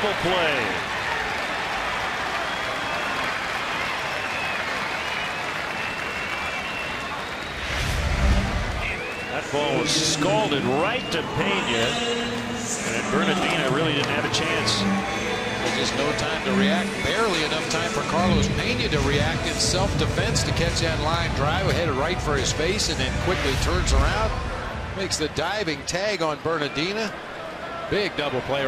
play. That ball was scalded right to Pena, and Bernadina really didn't have a chance. There's just no time to react. Barely enough time for Carlos Pena to react in self-defense to catch that line drive. Headed right for his face and then quickly turns around. Makes the diving tag on Bernadina. Big double play.